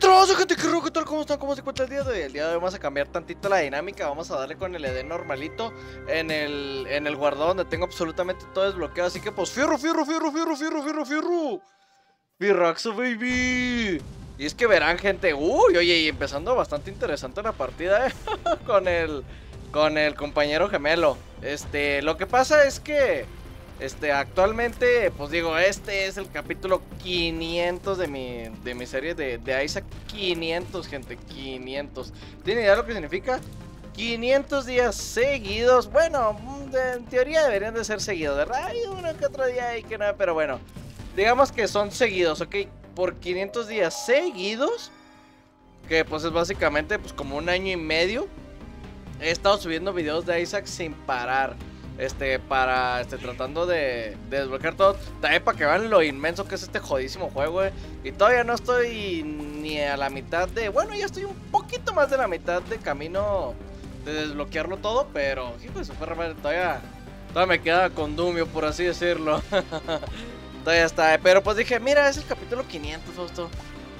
trabajo, gente? ¿Qué? ¿Qué tal? ¿Cómo están? ¿Cómo se encuentra el día de hoy? El día de hoy vamos a cambiar tantito la dinámica. Vamos a darle con el ED normalito en el, en el guardado donde tengo absolutamente todo desbloqueado. Así que, pues, fierro, fierro, fierro, fierro, fierro, fierro, fierro. Fierraxo, baby. Y es que verán, gente. Uy, oye, y empezando bastante interesante la partida, ¿eh? con el, con el compañero gemelo. Este, lo que pasa es que este, actualmente, pues digo, este es el capítulo 500 de mi, de mi serie de, Isaac. 500, gente, 500. ¿Tienen idea de lo que significa? 500 días seguidos. Bueno, mm, en teoría deberían de ser seguidos, ¿verdad? Hay uno que otro día y que no, pero bueno. Digamos que son seguidos, ¿ok? Por 500 días seguidos. Que pues es básicamente pues como un año y medio. He estado subiendo videos de Isaac sin parar este, para, este, tratando de, desbloquear todo. También para que vean lo inmenso que es este jodísimo juego. Y todavía no estoy ni a la mitad de, bueno, ya estoy un poquito más de la mitad de camino de desbloquearlo todo, pero, hijo de su perra todavía, todavía me queda condumio, por así decirlo. todavía está, eh. pero pues dije, mira, es el capítulo 500, justo.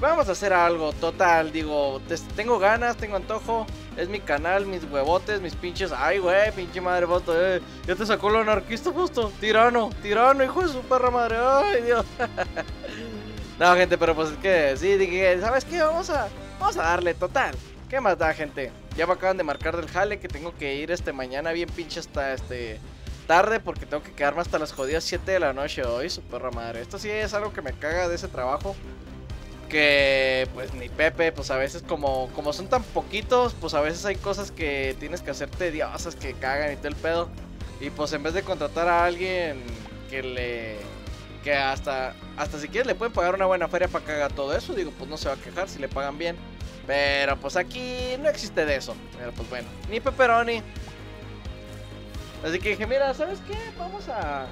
Vamos a hacer algo, total, digo, tengo ganas, tengo antojo. Es mi canal, mis huevotes, mis pinches. Ay, güey, pinche madre, foto, eh. Ya te sacó el anarquista, justo. Tirano, tirano, hijo de su perra madre. Ay, Dios. no, gente, pero pues es que sí, dije, ¿sabes qué? Vamos a, vamos a darle, total. ¿Qué más da, gente? Ya me acaban de marcar del jale que tengo que ir este mañana bien pinche hasta este tarde porque tengo que quedarme hasta las jodidas 7 de la noche hoy, su perra madre. Esto sí es algo que me caga de ese trabajo que pues ni Pepe, pues a veces como, como son tan poquitos, pues a veces hay cosas que tienes que hacer tediosas que cagan y todo el pedo. Y pues en vez de contratar a alguien que le que hasta hasta si quieres le pueden pagar una buena feria para que haga todo eso, digo, pues no se va a quejar si le pagan bien. Pero pues aquí no existe de eso. Pero pues bueno, ni pepperoni. Así que dije, mira, ¿sabes qué? Vamos a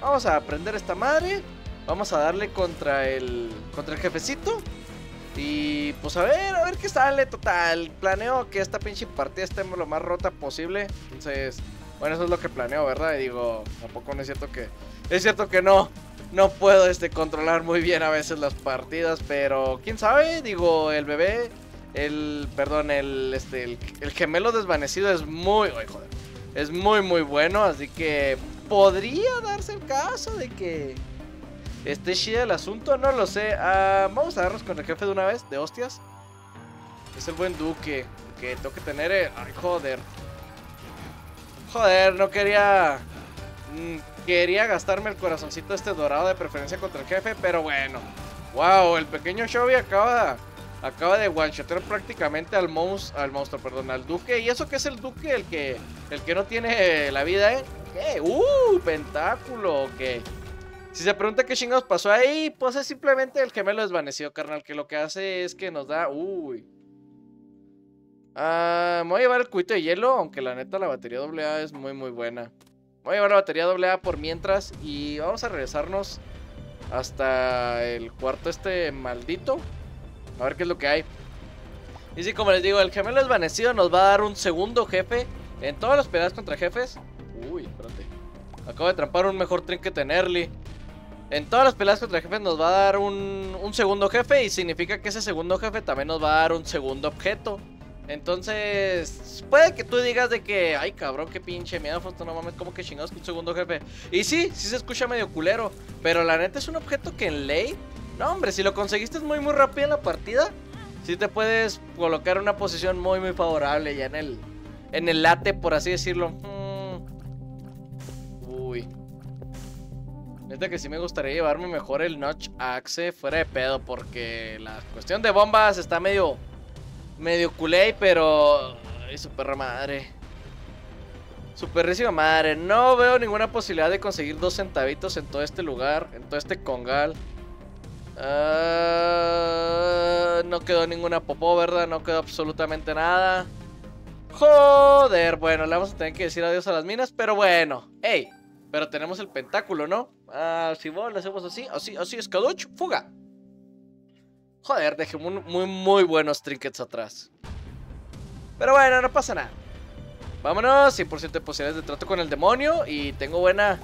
vamos a aprender esta madre. Vamos a darle contra el contra el jefecito. Y pues a ver, a ver qué sale. Total, planeo que esta pinche partida esté lo más rota posible. Entonces, bueno, eso es lo que planeo, ¿verdad? Y digo, tampoco no es cierto que... Es cierto que no, no puedo este, controlar muy bien a veces las partidas, pero quién sabe, digo, el bebé, el, perdón, el, este, el, gemelo desvanecido es muy, joder, es muy, muy bueno, así que podría darse el caso de que ¿Esté chida el asunto? No lo sé. Ah, vamos a darnos con el jefe de una vez, de hostias. Es el buen duque. Que tengo que tener... Eh, ay, joder. Joder, no quería... Mm, quería gastarme el corazoncito este dorado de preferencia contra el jefe, pero bueno. Wow, el pequeño Shovy acaba... Acaba de one prácticamente al, monstruo, al monstruo, perdón, al duque. ¿Y eso qué es el duque? El que, el que no tiene la vida, ¿eh? ¡Uh! Pentáculo, ok. Si se pregunta qué chingados pasó ahí, pues es simplemente el gemelo desvanecido, carnal. Que lo que hace es que nos da. Uy. Ah, me voy a llevar el cubito de hielo, aunque la neta la batería AA es muy muy buena. Voy a llevar la batería AA por mientras y vamos a regresarnos hasta el cuarto este maldito. A ver qué es lo que hay. Y sí, como les digo, el gemelo desvanecido nos va a dar un segundo jefe en todas las peleas contra jefes. Uy, espérate. Acabo de trampar un mejor trinket en early. En todas las peleas contra jefes nos va a dar un, segundo jefe y significa que ese segundo jefe también nos va a dar un segundo objeto. Entonces, puede que tú digas de que, ay cabrón, qué pinche miedo, foto, no mames, como que chingados un segundo jefe. Y sí, sí se escucha medio culero, pero la neta es un objeto que en ley, no hombre, si lo conseguiste muy muy rápido en la partida, sí te puedes colocar una posición muy muy favorable ya en el, en el late, por así decirlo. Neta que sí me gustaría llevarme mejor el Notch Axe fuera de pedo porque la cuestión de bombas está medio medio culé, pero ay, su perra madre. Su perrísima madre. No veo ninguna posibilidad de conseguir dos centavitos en todo este lugar, en todo este congal. Ah, no quedó ninguna popó, ¿verdad? No quedó absolutamente nada. Joder, bueno, le vamos a tener que decir adiós a las minas, pero bueno. ¡Ey! Pero tenemos el pentáculo, ¿no? Ah, si vos le hacemos así, así, así, escaduch, fuga. Joder, dejé muy, muy, muy buenos trinkets atrás. Pero bueno, no pasa nada. Vámonos, 100% de posibilidades de trato con el demonio. Y tengo buena...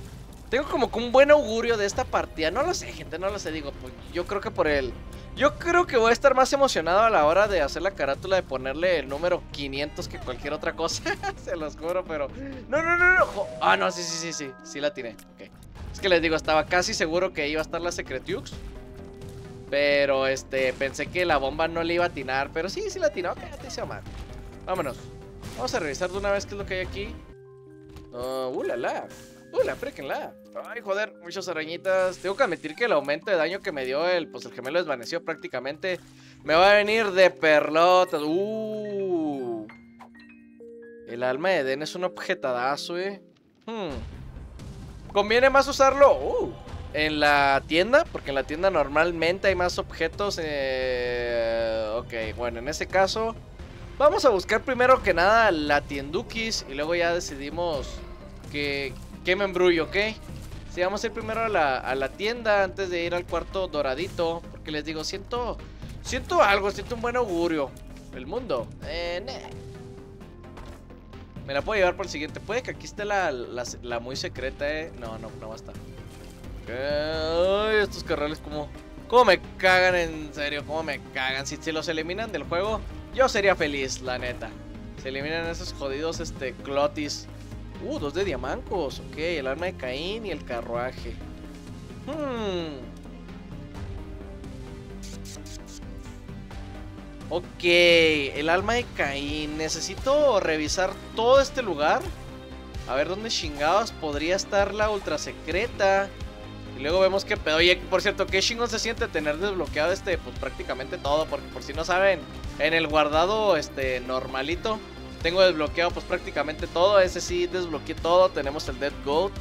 Tengo como que un buen augurio de esta partida. No lo sé, gente, no lo sé. Digo, pues yo creo que por el Yo creo que voy a estar más emocionado a la hora de hacer la carátula de ponerle el número 500 que cualquier otra cosa. Se los juro, pero... No, no, no, no. Ah, no, sí, sí, sí, sí. Sí la tiene. Ok. Es que les digo, estaba casi seguro que iba a estar la Secretiux. Pero, este, pensé que la bomba no le iba a atinar. Pero sí, sí la atinó. Ok, te hice mal. Vámonos. Vamos a revisar de una vez qué es lo que hay aquí. uh, la la. Uh, la freaking la. Ay, joder, muchas arañitas. Tengo que admitir que el aumento de daño que me dio el, pues, el gemelo desvaneció prácticamente. Me va a venir de perlotas. Uh. El alma de Eden es un objetadazo, eh. Hmm. ¿Conviene más usarlo? Uh, en la tienda, porque en la tienda normalmente hay más objetos. Eh, ok, bueno, en ese caso, vamos a buscar primero que nada la tiendukis y luego ya decidimos que, que me embrullo, ¿ok? Sí, vamos a ir primero a la, tienda antes de ir al cuarto doradito, porque les digo, siento, siento algo, siento un buen augurio. El mundo, eh, me la puedo llevar por el siguiente. Puede que aquí esté la, muy secreta, eh. No, no, no basta. Ay, estos carrales como... ¿Cómo me cagan en serio? ¿Cómo me cagan? Si, se los eliminan del juego, yo sería feliz, la neta. Se eliminan esos jodidos, este, clotis. Uh, dos de diamancos. Ok, el arma de Caín y el carruaje. Hmm. Ok, el alma de Caín. Necesito revisar todo este lugar. A ver dónde chingados podría estar la ultra secreta. Y luego vemos que pedo. Oye, por cierto, qué chingón se siente tener desbloqueado este, pues prácticamente todo. Porque por si no saben, en el guardado, este, normalito, tengo desbloqueado pues prácticamente todo. Ese sí desbloqueé todo. Tenemos el Dead Gold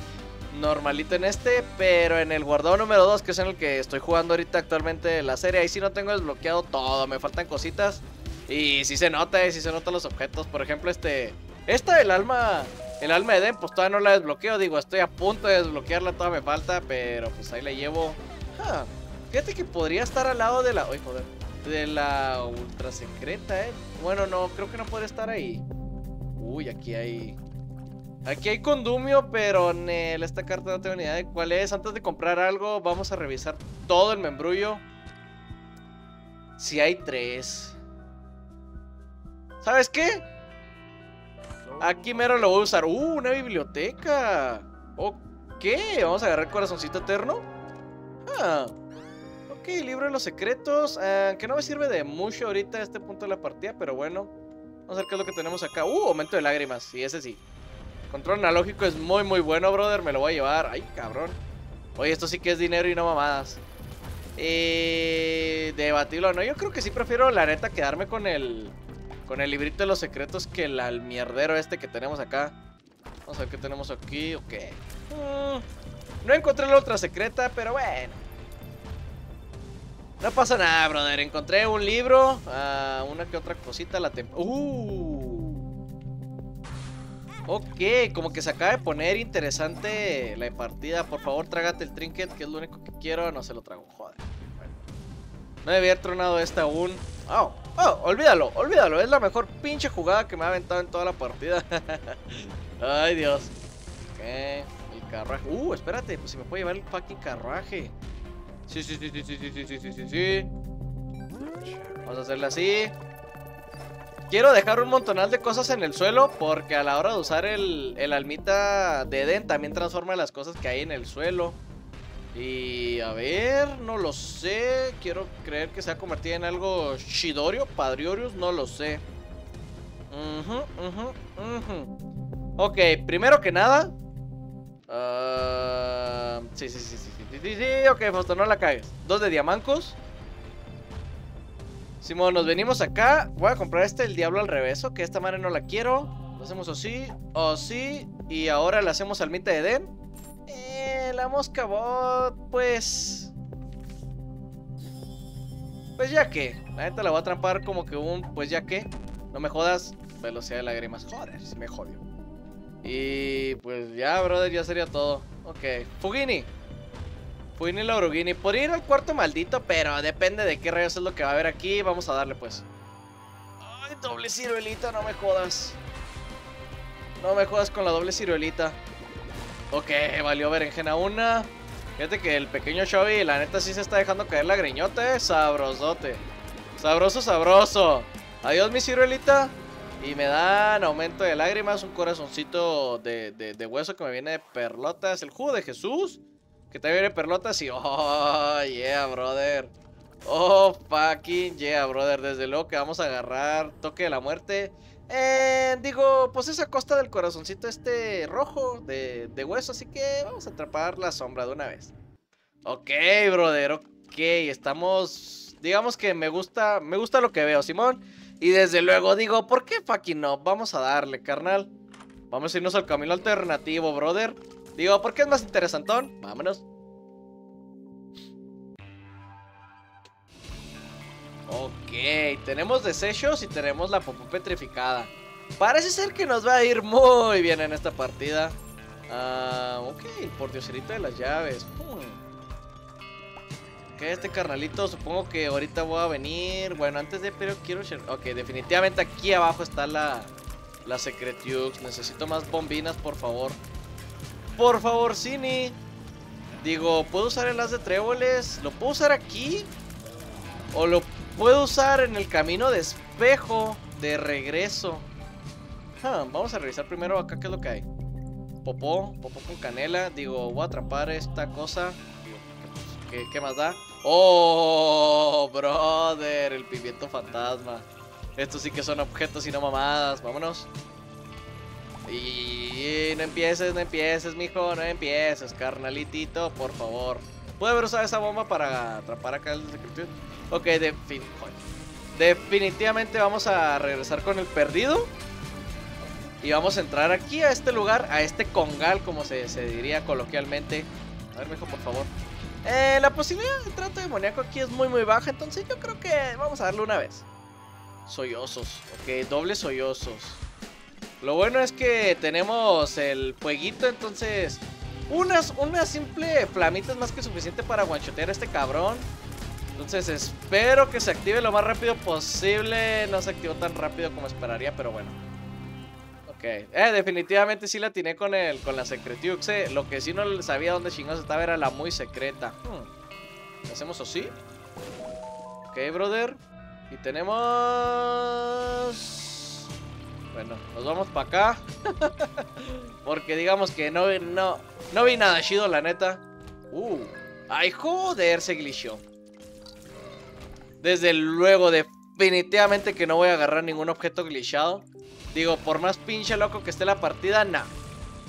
normalito en este, pero en el guardado número 2, que es en el que estoy jugando ahorita actualmente la serie, ahí sí no tengo desbloqueado todo, me faltan cositas. Y sí se nota, eh, sí se notan los objetos. Por ejemplo, este. Esta, el alma. El alma de Eden, pues todavía no la desbloqueo. Digo, estoy a punto de desbloquearla, todavía me falta. Pero pues ahí la llevo. Fíjate que podría estar al lado de la. Uy, joder. De la ultra secreta, eh. Bueno, no, creo que no puede estar ahí. Uy, aquí hay. Aquí hay condumio, pero en esta carta no tengo ni idea de cuál es. Antes de comprar algo, vamos a revisar todo el membrullo. Si hay tres. ¿Sabes qué? Aquí mero lo voy a usar. ¡Uh! Una biblioteca. Ok, vamos a agarrar el corazoncito eterno. Ah. Ok, libro de los secretos. Ah, que no me sirve de mucho ahorita este punto de la partida, pero bueno. Vamos a ver qué es lo que tenemos acá. ¡Uh! Aumento de lágrimas. Sí, ese sí. Control analógico es muy muy bueno, brother. Me lo voy a llevar. Ay, cabrón. Oye, esto sí que es dinero y no mamadas. Eh, debatirlo, ¿no? Yo creo que sí prefiero, la neta, quedarme con el... Con el librito de los secretos que el al mierdero este que tenemos acá. Vamos a ver qué tenemos aquí. Ok. Mm, no encontré la otra secreta, pero bueno. No pasa nada, brother. Encontré un libro. Ah, una que otra cosita. La Uh. Ok, como que se acaba de poner interesante la partida. Por favor, trágate el trinket, que es lo único que quiero. No se lo trago, joder. No debía haber tronado esta aún. Oh, oh, olvídalo, olvídalo. Es la mejor pinche jugada que me ha aventado en toda la partida. Ay, Dios. Ok, el carruaje. Uh, espérate, pues si me puede llevar el fucking carruaje. Sí, sí, sí, sí, sí, sí, sí, sí, sí, sí. Vamos a hacerle así. Quiero dejar un montonal de cosas en el suelo porque a la hora de usar el, almita de Eden también transforma las cosas que hay en el suelo. Y a ver, no lo sé. Quiero creer que se ha convertido en algo Shidorio, Padriorius, no lo sé. Ok, primero que nada. Ah, sí, sí, sí, sí, sí, sí, sí, ok, Fausto, no la cagues. Dos de diamancos. Simón, nos venimos acá. Voy a comprar este, el diablo al revés. Que esta madre no la quiero. Lo hacemos así, así. Y ahora le hacemos al mita de Eden. Eh, la mosca bot, pues. Pues ya que. La neta la voy a trampar como que un. Pues ya que. No me jodas. Velocidad de lágrimas. Joder, si me jodió. Y pues ya, brother, ya sería todo. Ok. Fugini. Fugini Laurugini. Podría ir al cuarto maldito, pero depende de qué rayos es lo que va a haber aquí. Vamos a darle, pues. Ay, doble ciruelita, no me jodas. No me jodas con la doble ciruelita. Ok, valió berenjena una. Fíjate que el pequeño Chovy, la neta, sí se está dejando caer la griñota, eh. Sabrosote. Sabroso, sabroso. Adiós, mi ciruelita. Y me dan aumento de lágrimas, un corazoncito de, de, hueso que me viene de perlotas. El jugo de Jesús, que también viene perlotas. Y oh, yeah, brother. Oh, fucking yeah, brother. Desde luego que vamos a agarrar toque de la muerte. Eh, digo, pues es a costa del corazoncito este rojo de, de hueso. Así que vamos a atrapar la sombra de una vez. Ok, brother, ok. Estamos... Digamos que me gusta, me gusta lo que veo, Simón. Y desde luego digo, ¿por qué fucking no? Vamos a darle, carnal. Vamos a irnos al camino alternativo, brother. Digo, ¿por qué es más interesantón? Vámonos. Ok, tenemos desechos y tenemos la popó petrificada. Parece ser que nos va a ir muy bien en esta partida. Ah, ok, el portiocerito de las llaves. Ok, este carnalito, supongo que ahorita voy a venir. Bueno, antes de, pero quiero... Ok, definitivamente aquí abajo está la, la Secret Jukes. Necesito más bombinas, por favor. Por favor, Cini. Digo, ¿puedo usar el as de tréboles? ¿Lo puedo usar aquí? ¿O lo puedo usar en el camino de espejo de regreso? vamos a revisar primero acá qué es lo que hay. Popó, popó con canela. Digo, voy a atrapar esta cosa. ¿Qué, más da? ¡Oh, brother! El pimiento fantasma. Estos sí que son objetos y no mamadas. Vámonos. Y no empieces, no empieces, mijo. No empieces, carnalitito, por favor. ¿Puede haber usado esa bomba para atrapar acá el secreto? Ok, definitivamente vamos a regresar con el perdido. Y vamos a entrar aquí a este lugar, a este congal, como se, diría coloquialmente. A ver, mijo, por favor. Eh, la posibilidad de trato demoníaco aquí es muy muy baja, entonces yo creo que vamos a darle una vez. Sollozos, ok, dobles sollozos. Lo bueno es que tenemos el fueguito, entonces unas, una simple flamita es más que suficiente para guanchotear a este cabrón. Entonces espero que se active lo más rápido posible. No se activó tan rápido como esperaría, pero bueno. Eh, definitivamente sí la tiene con el, con la Secretiux. Lo que sí no sabía dónde chingados estaba era la muy secreta. Hmm. ¿Hacemos así? Ok, brother. Y tenemos... Bueno, nos vamos para acá. Porque digamos que no, no, no vi nada chido, la neta. Uh. Ay, joder, se glitchó. Desde luego, definitivamente que no voy a agarrar ningún objeto glitchado. Digo, por más pinche loco que esté la partida, no.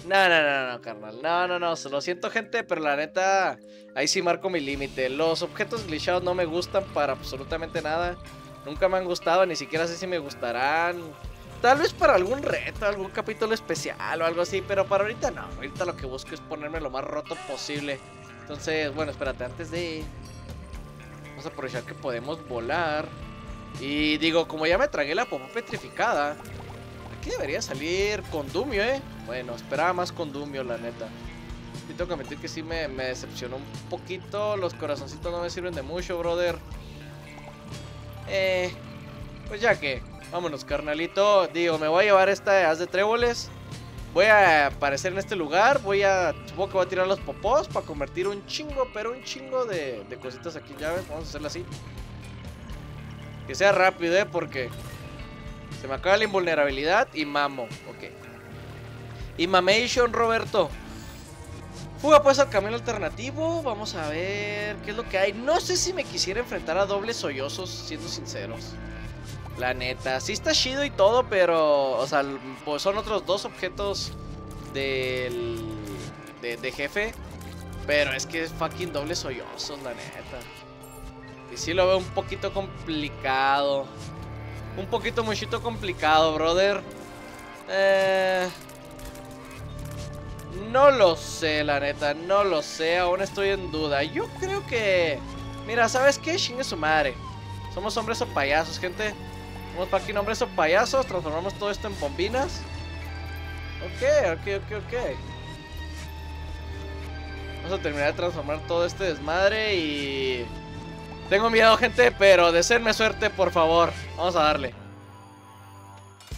No, no, no, no, carnal. No, no, no. Lo siento, gente, pero la neta, ahí sí marco mi límite. Los objetos glitchados no me gustan para absolutamente nada. Nunca me han gustado, ni siquiera sé si me gustarán. Tal vez para algún reto, algún capítulo especial o algo así, pero para ahorita no. Ahorita lo que busco es ponerme lo más roto posible. Entonces, bueno, espérate, antes de... Vamos a aprovechar que podemos volar. Y digo, como ya me tragué la popó petrificada, debería salir Condumio, ¿eh? Bueno, esperaba más Condumio, la neta. Y tengo que admitir que sí me, decepcionó un poquito. Los corazoncitos no me sirven de mucho, brother. Eh, pues ya que, vámonos, carnalito. Digo, me voy a llevar esta haz de tréboles. Voy a aparecer en este lugar. Voy a. Supongo que voy a tirar los popós para convertir un chingo, pero un chingo de, cositas aquí, ya ves. Vamos a hacerlo así. Que sea rápido, ¿eh? Porque se me acaba la invulnerabilidad y mamo. Ok. Imamation, Roberto. Fuga pues al camino alternativo. Vamos a ver qué es lo que hay. No sé si me quisiera enfrentar a dobles sollozos, siendo sinceros. La neta. Sí está chido y todo, pero... O sea, pues son otros dos objetos del... De, jefe. Pero es que es fucking dobles sollozos, la neta. Y sí lo veo un poquito complicado. Un poquito muchito complicado, brother. Eh... No lo sé, la neta, no lo sé, aún estoy en duda. Yo creo que... Mira, ¿sabes qué? Chingue su madre. Somos hombres o payasos, gente. Somos para aquí hombres o payasos, transformamos todo esto en bombinas. Ok, ok, ok, ok. Vamos a terminar de transformar todo este desmadre y... Tengo miedo, gente, pero deseenme suerte, por favor. Vamos a darle.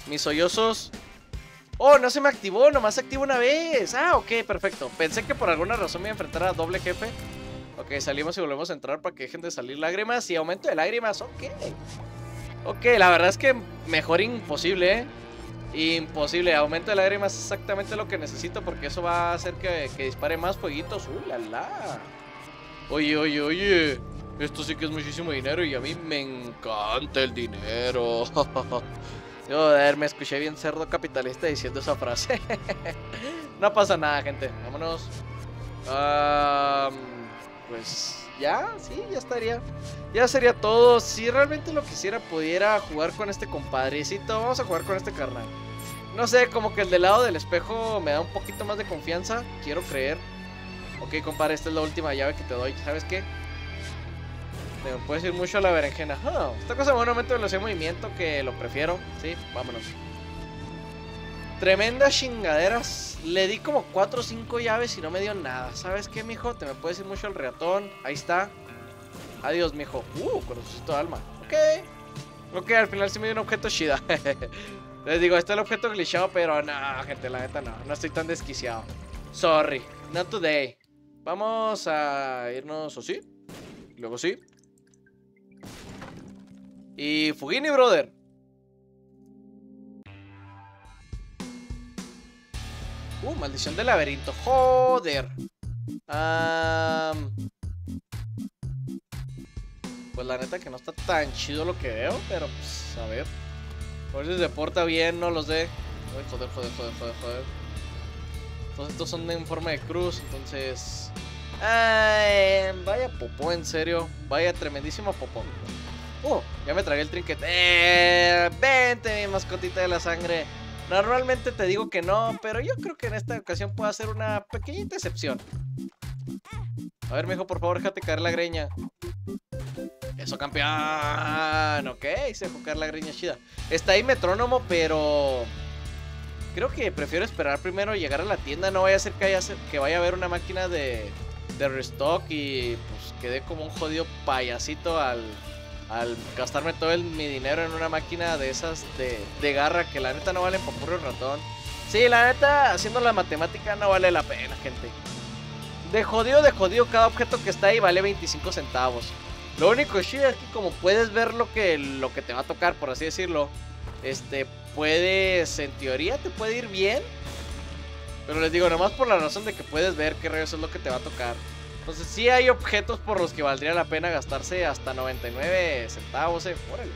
Mis sollozos Oh, no se me activó, nomás se activó una vez. Ah, ok, perfecto. Pensé que por alguna razón me iba a enfrentar a doble jefe. Ok, salimos y volvemos a entrar para que dejen de salir lágrimas. Y aumento de lágrimas, ok. Ok, la verdad es que mejor imposible, ¿eh? Imposible, aumento de lágrimas es exactamente lo que necesito porque eso va a hacer que, dispare más fueguitos. ¡Uh, la, la! Oye, oye, oye. Esto sí que es muchísimo dinero y a mí me encanta el dinero. Joder, me escuché bien cerdo capitalista diciendo esa frase. no pasa nada, gente. Vámonos. pues ya, sí, ya estaría. Ya sería todo. Si realmente lo quisiera, pudiera jugar con este compadrecito. Vamos a jugar con este carnal. No sé, como que el del lado del espejo me da un poquito más de confianza. Quiero creer. Ok, compadre, esta es la última llave que te doy. ¿Sabes qué? Me puedes ir mucho a la berenjena. Ah, esta cosa un aumento de velocidad de movimiento que lo prefiero. Sí, vámonos. Tremendas chingaderas. Le di como 4 o 5 llaves y no me dio nada. ¿Sabes qué, mijo? Te me puedes ir mucho al reatón. Ahí está. Adiós, mijo. Uh, corazoncito de alma. Ok. Ok, al final sí me dio un objeto chida. Les digo, este es el objeto glitchado, pero no, gente, la neta no. No estoy tan desquiciado. Sorry. Not today. Vamos a irnos o sí. Luego sí. Y Fugini, brother. Uh, maldición del laberinto. Joder. Pues la neta que no está tan chido lo que veo, pero pues a ver. Ver si se porta bien, no lo sé. joder, joder, joder, joder, joder. Todos estos son en forma de cruz, entonces... Ay, vaya popó, en serio. Vaya tremendísimo popó. Uh, ya me tragué el trinket. Eh, vente, mi mascotita de la sangre. Normalmente te digo que no, pero yo creo que en esta ocasión puedo hacer una pequeñita excepción. A ver, mijo, por favor, déjate caer la greña. Eso, campeón. Ok, se dejó caer la greña chida. Está ahí metrónomo, pero... Creo que prefiero esperar primero llegar a la tienda. No vaya a ser que, haya, que vaya a haber una máquina de, de restock y pues quedé como un jodido payasito al al gastarme todo el, mi dinero en una máquina de esas de, garra que la neta no valen por puro ratón. Sí, la neta, haciendo la matemática no vale la pena, gente. De jodido, de jodido, cada objeto que está ahí vale 25 centavos. Lo único chido es que como puedes ver lo que, lo que te va a tocar, por así decirlo, este, puedes, en teoría te puede ir bien. Pero les digo, nomás por la razón de que puedes ver qué rayos es lo que te va a tocar. Entonces sí hay objetos por los que valdría la pena gastarse hasta 99 centavos, eh. Órale.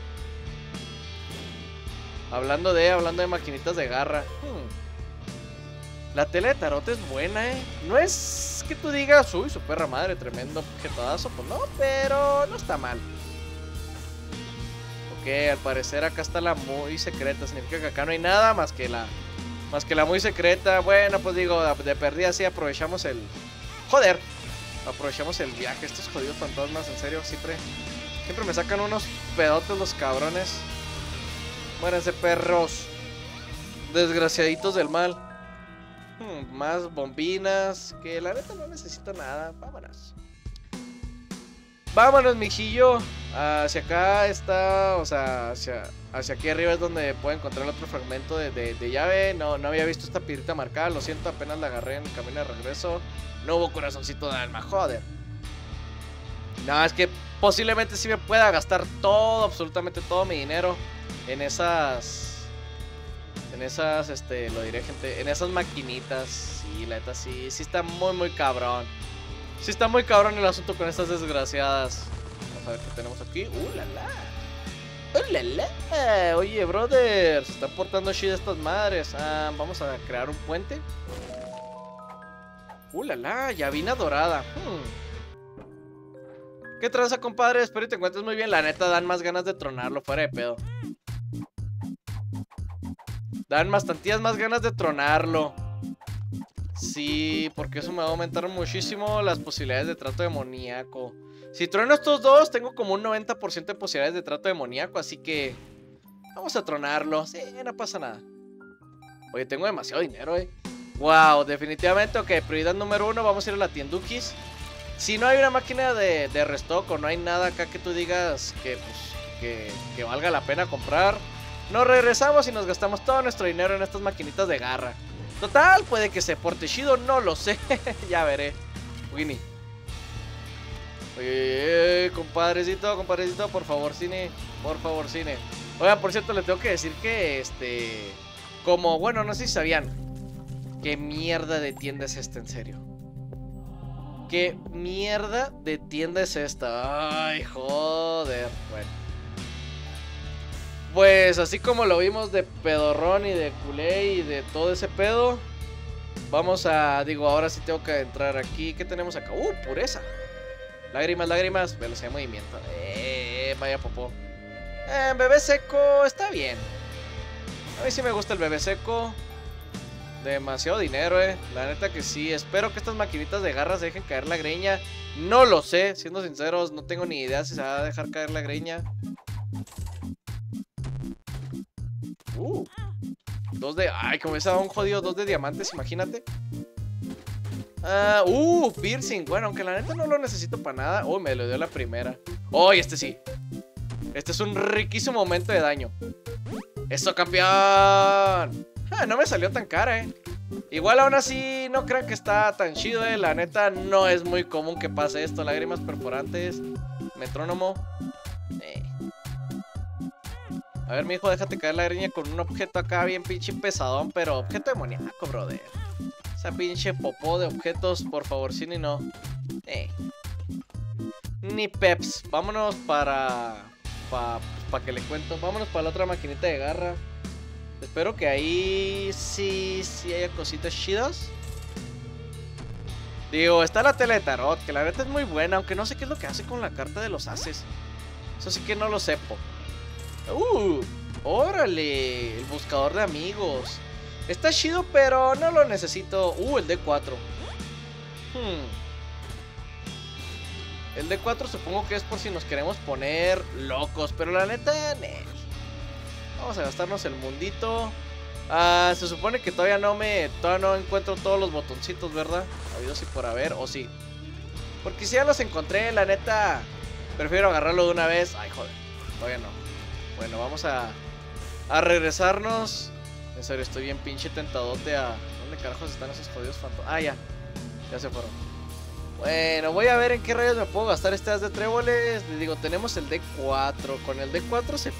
Hablando de, hablando de maquinitas de garra. Hmm. La tele de tarot es buena, eh. No es que tú digas, uy, su perra madre, tremendo objetazo. Pues no, pero no está mal. Ok, al parecer acá está la muy secreta. Significa que acá no hay nada más que la. Más que la muy secreta. Bueno, pues digo, de perdida sí aprovechamos el. Joder, Aprovechamos el viaje. Estos jodidos fantasmas, en serio, siempre. Siempre me sacan unos pedotes los cabrones. Muérense, perros. Desgraciaditos del mal. Hmm, más bombinas. Que la neta no necesito nada. Vámonos. Vámonos, mijillo. Hacia acá está. O sea, hacia, hacia aquí arriba es donde puedo encontrar el otro fragmento de, de llave. No, no había visto esta pirita marcada. Lo siento, apenas la agarré en el camino de regreso. No hubo corazoncito de alma, joder. No, es que posiblemente sí me pueda gastar todo, absolutamente todo mi dinero en esas. En esas, este, lo diré, gente. En esas maquinitas. Sí, la neta, sí. Sí está muy, muy cabrón. Sí está muy cabrón el asunto con estas desgraciadas. Vamos a ver qué tenemos aquí. ¡Uh, la, la! ¡Uh, la, la! Oye, brother. Se están portando chidas estas madres. Ah, vamos a crear un puente. ¡Uh, la, la! Llavina dorada. Hmm. ¿Qué traza, compadre? Espero que te encuentres muy bien. La neta, dan más ganas de tronarlo, fuera de pedo. Dan bastantías más ganas de tronarlo. Sí, porque eso me va a aumentar muchísimo las posibilidades de trato demoníaco. Si trueno estos dos, tengo como un 90% de posibilidades de trato demoníaco, así que... Vamos a tronarlo. Sí, no pasa nada. Oye, tengo demasiado dinero, eh. Wow, definitivamente, ok, prioridad número uno, vamos a ir a la tiendukis. Si no hay una máquina de, restock o no hay nada acá que tú digas que, pues, que, valga la pena comprar, Nos regresamos y nos gastamos todo nuestro dinero en estas maquinitas de garra. Total, puede que se porte chido, no lo sé. ya veré. Winnie. Oye, compadrecito, compadrecito, por favor, cine. Por favor, cine. Oigan, por cierto, les tengo que decir que este. Como, bueno, no sé si sabían. ¿Qué mierda de tienda es esta, en serio? ¿Qué mierda de tienda es esta? Ay, joder. Bueno. Pues así como lo vimos de pedorrón y de culé y de todo ese pedo. Vamos a, digo, ahora sí tengo que entrar aquí. ¿Qué tenemos acá? Uh, pureza. Lágrimas, lágrimas, velocidad de movimiento. Eh, vaya popó. Eh, bebé seco, está bien. A mí sí me gusta el bebé seco. Demasiado dinero, eh. La neta que sí. Espero que estas maquinitas de garras dejen caer la greña. No lo sé, siendo sinceros, no tengo ni idea si se va a dejar caer la greña. Uh. Dos de... Ay, como esa un jodido dos de diamantes, imagínate. Ah, uh, piercing. Bueno, aunque la neta no lo necesito para nada. Uy, me lo dio la primera. Uy, este sí. Este es un riquísimo momento de daño. ¡Eso, campeón! Ah, no me salió tan cara, eh. Igual aún así, no crean que está tan chido, eh. La neta, no es muy común que pase esto. Lágrimas perforantes. Metrónomo. Eh. A ver, mi hijo, déjate caer la greña con un objeto acá bien pinche pesadón, pero objeto demoníaco, brother. Esa pinche popó de objetos, por favor, sí ni no. Eh. Ni peps. Vámonos para... Para pa que le cuento. Vámonos para la otra maquinita de garra. Espero que ahí sí, sí haya cositas chidas. Digo, está la tele de tarot, que la neta es muy buena, aunque no sé qué es lo que hace con la carta de los haces. Eso sí que no lo sepo. ¡Uh! ¡Órale! El buscador de amigos. Está chido, pero no lo necesito. Uh, el D4. Hmm. El D4 supongo que es por si nos queremos poner locos. Pero la neta, Vamos a gastarnos el mundito. Ah, se supone que todavía no me. Todavía no encuentro todos los botoncitos, ¿verdad? Habido si por haber, o sí. Porque si ya los encontré, la neta. Prefiero agarrarlo de una vez. Ay, joder. Todavía no. Bueno, vamos a. A regresarnos. En serio, estoy bien pinche tentadote a... ¿Dónde carajos están esos jodidos fantasmas? Ah, ya. Ya se fueron. Bueno, voy a ver en qué rayos me puedo gastar este as de tréboles. Les digo, tenemos el D4. Con el D4 se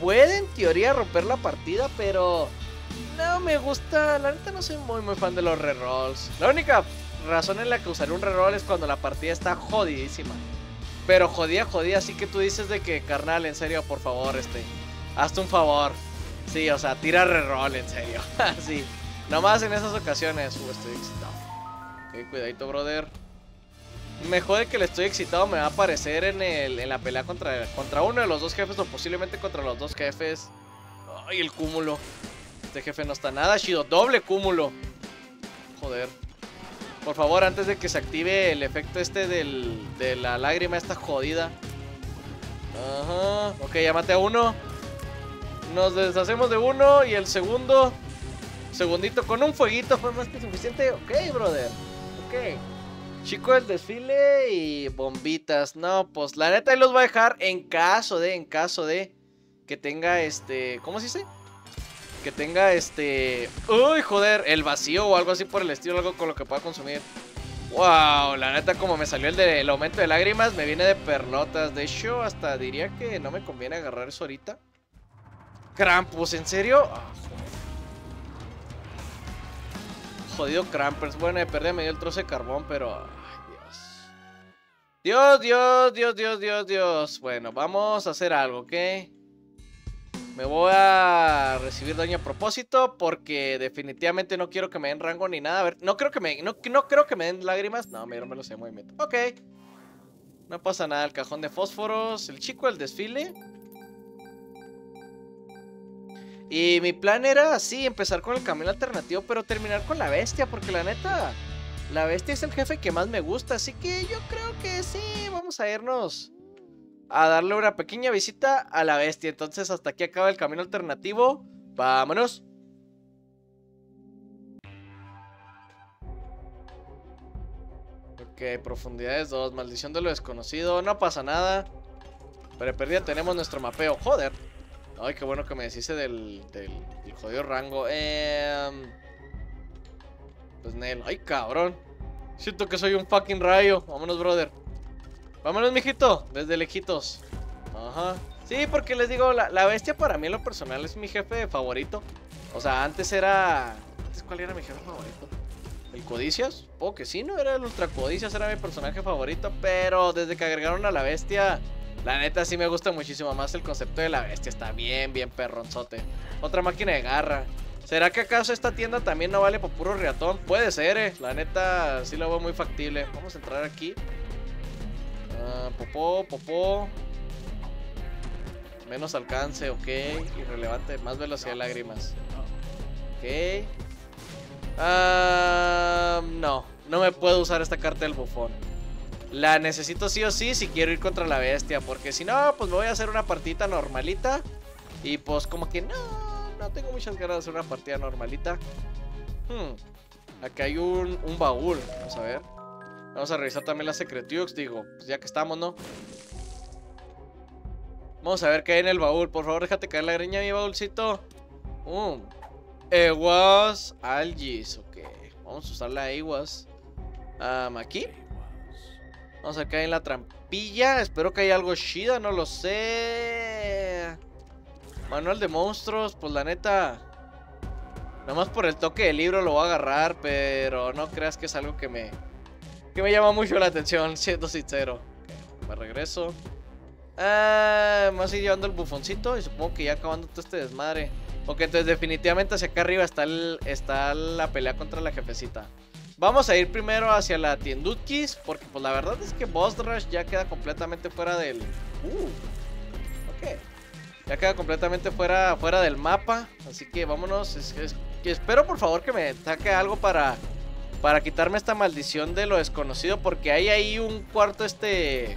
puede en teoría romper la partida, pero... No me gusta, la neta no soy muy muy fan de los rerolls. La única razón en la que usaré un reroll es cuando la partida está jodidísima. Pero jodida, jodida, así que tú dices de que, carnal, en serio, por favor, este, hazte un favor. Sí, o sea, tira reroll, en serio. sí. Nomás en esas ocasiones. Uh, estoy excitado. Ok, cuidadito, brother. Me jode que le estoy excitado. Me va a aparecer en, el, en la pelea contra, contra uno de los dos jefes. O posiblemente contra los dos jefes. Ay, el cúmulo. Este jefe no está nada chido. Doble cúmulo. Joder. Por favor, antes de que se active el efecto este del, de la lágrima esta jodida. Ajá. Ok, ya a uno. Nos deshacemos de uno y el segundo. Segundito con un fueguito fue más que suficiente. Ok, brother. Ok. Chico del desfile y bombitas. No, pues la neta ahí los voy a dejar en caso de, en caso de que tenga este. ¿Cómo se dice? Que tenga este. Uy, joder, el vacío o algo así por el estilo, algo con lo que pueda consumir. Wow, la neta, como me salió el, de, el aumento de lágrimas, me viene de perlotas. De hecho, hasta diría que no me conviene agarrar eso ahorita. Krampus, ¿en serio? Jodido Krampers. Bueno, de perder me dio el trozo de carbón, pero... Ay, Dios. Dios, Dios, Dios, Dios, Dios, Dios. Bueno, vamos a hacer algo, ¿ok? Me voy a recibir daño a propósito porque definitivamente no quiero que me den rango ni nada. A ver, no creo que me, no, no creo que me den lágrimas. No, me lo sé movimiento. Ok. No pasa nada, el cajón de fósforos. El chico del desfile. Y mi plan era así, empezar con el camino alternativo, pero terminar con la bestia, porque la neta, la bestia es el jefe que más me gusta, así que yo creo que sí, vamos a irnos a darle una pequeña visita a la bestia. Entonces hasta aquí acaba el camino alternativo, vámonos. Ok, profundidades 2, maldición de lo desconocido, no pasa nada. Pero perdida tenemos nuestro mapeo, joder. Ay, qué bueno que me deshice del, del, del jodido rango. Eh, pues Nel. Ay, cabrón. Siento que soy un fucking rayo. Vámonos, brother. Vámonos, mijito. Desde lejitos. Ajá. Sí, porque les digo, la, la bestia para mí en lo personal es mi jefe favorito. O sea, antes era... ¿Antes cuál era mi jefe favorito? ¿El Codicias? Oh, que sí, no era el Ultra Codicias, era mi personaje favorito. Pero desde que agregaron a la bestia, la neta sí me gusta muchísimo más el concepto de la bestia. Está bien, bien perronzote. Otra máquina de garra. ¿Será que acaso esta tienda también no vale por puro riatón? Puede ser, eh. La neta sí lo veo muy factible. Vamos a entrar aquí. Ah, popó, popó. Menos alcance, ok. Irrelevante. Más velocidad de lágrimas. Ok. Ah, no, no me puedo usar esta carta del bufón. La necesito sí o sí si quiero ir contra la bestia. Porque si no, pues me voy a hacer una partita normalita. Y pues como que no, no tengo muchas ganas de hacer una partida normalita. Hmm. Acá hay un, un baúl. Vamos a ver. Vamos a revisar también la Secretux. Digo, pues ya que estamos, ¿no? Vamos a ver qué hay en el baúl. Por favor, déjate caer la greña, mi baúlcito. Um. Ewas Algis. Ok. Vamos a usar la Ewas. Um, aquí. Vamos a hay en la trampilla. Espero que haya algo chida, no lo sé. Manual de monstruos, pues la neta. Nomás por el toque del libro lo voy a agarrar, pero no creas que es algo que me. Que me llama mucho la atención, siendo sincero. Me regreso. Ah, me voy a ir llevando el bufoncito y supongo que ya acabando todo este desmadre. Ok, entonces definitivamente hacia acá arriba está, el, está la pelea contra la jefecita. Vamos a ir primero hacia la tiendutkis, porque pues la verdad es que Boss Rush ya queda completamente fuera del... Uh, ok. Ya queda completamente fuera, fuera del mapa, así que vámonos. Es, es, espero por favor que me saque algo para, para quitarme esta maldición de lo desconocido, porque hay ahí un cuarto este...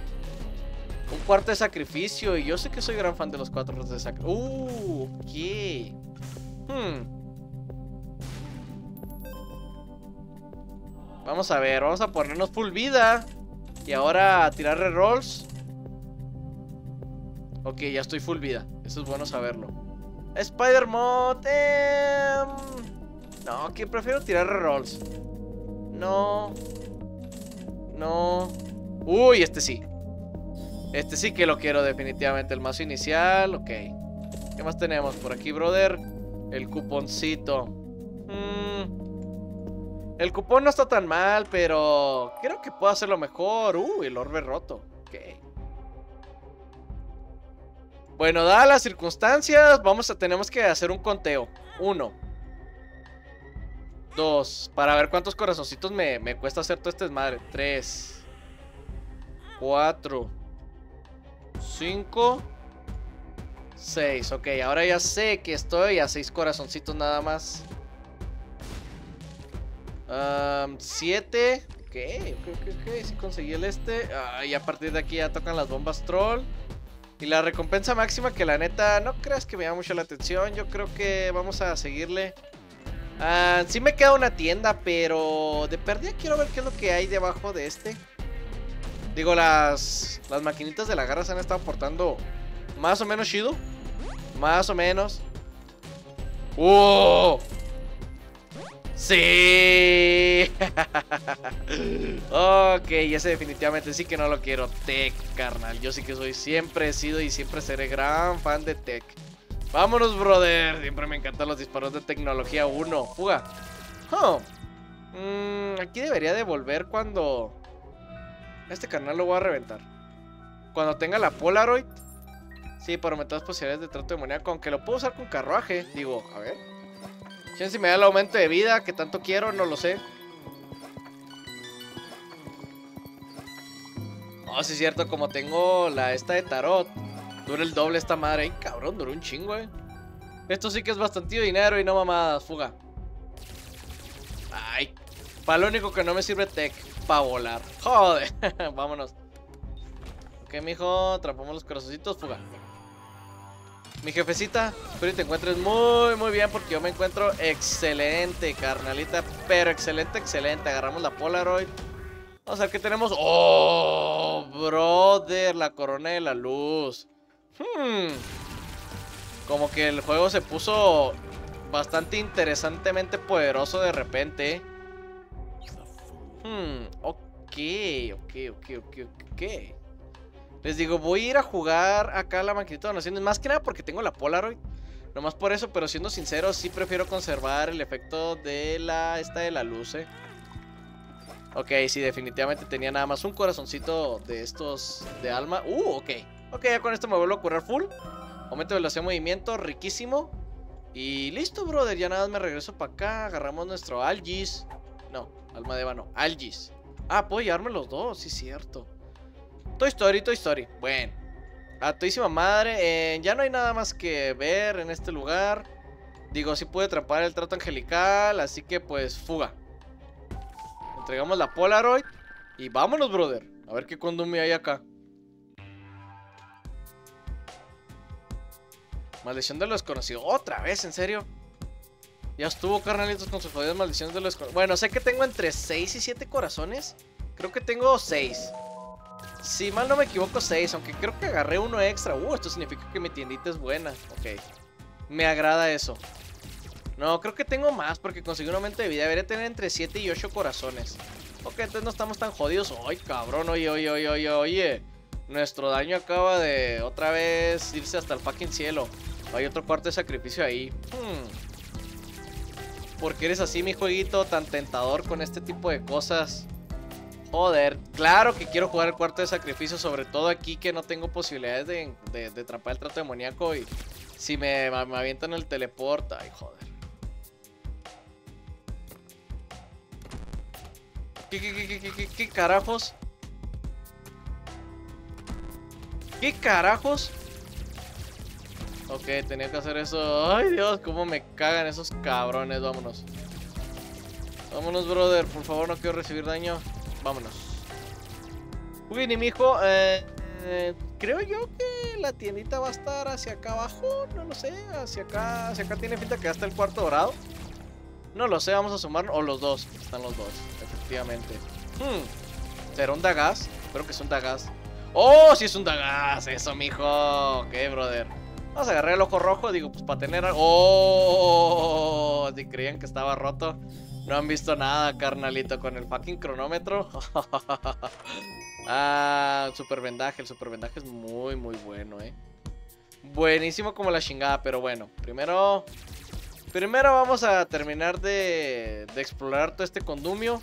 Un cuarto de sacrificio. Y yo sé que soy gran fan de los cuatro de sacrificio. Uh, ok. Hmm. Vamos a ver, vamos a ponernos full vida. Y ahora a tirar rerolls. Ok, ya estoy full vida. Eso es bueno saberlo. Spider-Man. No, que prefiero tirar rerolls. No. No. Uy, este sí. Este sí que lo quiero definitivamente. El mazo inicial, ok. ¿Qué más tenemos por aquí, brother? El cuponcito. Hmm. El cupón no está tan mal, pero creo que puedo hacerlo mejor. Uh, el orbe roto. Ok. Bueno, dadas las circunstancias, vamos a tenemos que hacer un conteo. Uno. Dos. Para ver cuántos corazoncitos me, me cuesta hacer todo este desmadre. Tres. Cuatro. 5 6, ok, ahora ya sé que estoy a 6 corazoncitos nada más 7 um, Ok, ok, ok, sí conseguí el este uh, Y a partir de aquí ya tocan las bombas troll Y la recompensa máxima que la neta no creas que me llama mucho la atención Yo creo que vamos a seguirle uh, Sí me queda una tienda, pero de perdida quiero ver qué es lo que hay debajo de este Digo, las, las maquinitas de la garra se han estado portando más o menos chido. Más o menos. ¡Oh! ¡Sí! ok, ese definitivamente sí que no lo quiero. Tech, carnal. Yo sí que soy, siempre he sido y siempre seré gran fan de Tech. Vámonos, brother. Siempre me encantan los disparos de tecnología 1. Fuga. Mm, aquí debería de volver cuando... Este canal lo voy a reventar. Cuando tenga la Polaroid. Sí, por aumentar las posibilidades de trato demoníaco. Aunque lo puedo usar con carruaje. Digo, a ver. Si me da el aumento de vida que tanto quiero, no lo sé. No, sí es cierto, como tengo la esta de tarot. Dura el doble esta madre. Ay, cabrón, duró un chingo, eh. Esto sí que es bastante dinero y no mamadas. Fuga. Ay, para lo único que no me sirve tech para volar. Joder, vámonos. Ok, mijo, atrapamos los corazoncitos, fuga. Mi jefecita, espero que te encuentres muy, muy bien porque yo me encuentro excelente, carnalita. Pero excelente, excelente. Agarramos la Polaroid. Vamos a ver qué tenemos. ¡Oh, brother! La corona de la luz. Hmm. Como que el juego se puso bastante interesantemente poderoso de repente. Hmm, ok, ok, ok, ok, ok. Les digo, voy a ir a jugar acá la maquinita de donaciones. Más que nada porque tengo la Polaroid. Nomás por eso, pero siendo sincero, sí prefiero conservar el efecto de la. Esta de la luz, eh. Ok, sí, definitivamente tenía nada más un corazoncito de estos de alma. Uh, ok. Ok, ya con esto me vuelvo a curar full. Aumento de velocidad de movimiento, riquísimo. Y listo, brother. Ya nada más me regreso para acá. Agarramos nuestro Algis. No, alma de ébano. Algis. Ah, puedo llevarme los dos, sí, cierto. Toy Story, Toy Story. Bueno. A todísima madre. Eh, ya no hay nada más que ver en este lugar. Digo, sí pude atrapar el trato angelical. Así que pues, fuga. Entregamos la Polaroid. Y vámonos, brother. A ver qué condumio hay acá. Maldición de los desconocido. ¿Otra vez? ¿En serio? Ya estuvo, carnalitos, con sus jodidas maldiciones de los desconocido. Bueno, sé que tengo entre 6 y 7 corazones. Creo que tengo 6. Si mal no me equivoco, 6. Aunque creo que agarré uno extra. Uh, esto significa que mi tiendita es buena. Ok. Me agrada eso. No, creo que tengo más porque conseguí un aumento de vida. Debería tener entre 7 y 8 corazones. Ok, entonces no estamos tan jodidos. Ay, cabrón, oye, oye, oye, oye, oye. Nuestro daño acaba de otra vez irse hasta el fucking cielo. Hay otro cuarto de sacrificio ahí. Hmm. ¿Por qué eres así, mi jueguito? Tan tentador con este tipo de cosas. Joder, claro que quiero jugar el cuarto de sacrificio, sobre todo aquí que no tengo posibilidades de, de, atrapar el trato demoníaco y si me, me avientan el teleporta. Ay, joder. ¿Qué, qué, qué, qué, qué, qué carajos? ¿Qué carajos? Ok, tenía que hacer eso. Ay, Dios, cómo me cagan esos cabrones. Vámonos. Vámonos, brother. Por favor, no quiero recibir daño. Vámonos. Uy, ni mijo. Eh, creo yo que la tiendita va a estar hacia acá abajo. No lo sé. Hacia acá. Hacia acá tiene pinta que ya está el cuarto dorado. No lo sé, vamos a sumar. O los dos. Están los dos, efectivamente. Hmm. ¿Será un Dagas? Creo que es un Dagas. ¡Oh! Sí es un Dagas. Eso, mijo. Ok, brother. Vamos a agarrar el ojo rojo. Digo, pues para tener algo. ¡Oh! Si creían que estaba roto. No han visto nada, carnalito. Con el fucking cronómetro. ah, super vendaje. El super vendaje es muy, muy bueno, eh. Buenísimo como la chingada, pero bueno. Primero Primero vamos a terminar de, de explorar todo este condumio.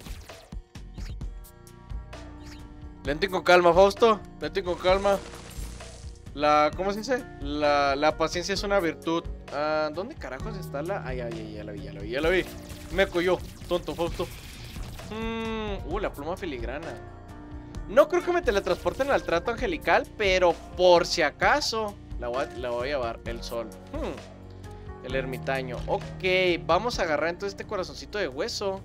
Lento y con calma, Fausto. Lento y con calma. La, ¿cómo se dice? La, la paciencia es una virtud. Ah, ¿Dónde carajos está la...? Ay, ay, ay, ya la vi, ya la vi, ya la vi. Me coyó, tonto, Fausto. Mm, uh, la pluma filigrana. No creo que me teletransporten al trato angelical, pero por si acaso la voy a, llevar el sol. Hmm, el ermitaño. Ok, vamos a agarrar entonces este corazoncito de hueso.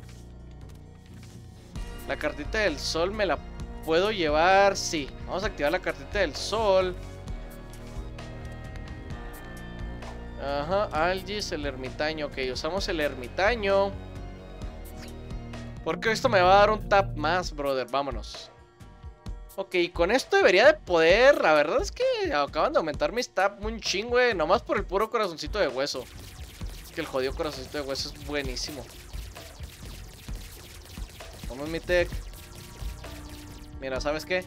La cartita del sol me la puedo llevar. Sí, vamos a activar la cartita del sol. Ajá, Algis, el ermitaño. Ok, usamos el ermitaño. Porque esto me va a dar un tap más, brother. Vámonos. Ok, con esto debería de poder. La verdad es que acaban de aumentar mis tap un chingo, güey. Nomás por el puro corazoncito de hueso. Es que el jodido corazoncito de hueso es buenísimo. Vamos mi tech. Mira, ¿sabes qué?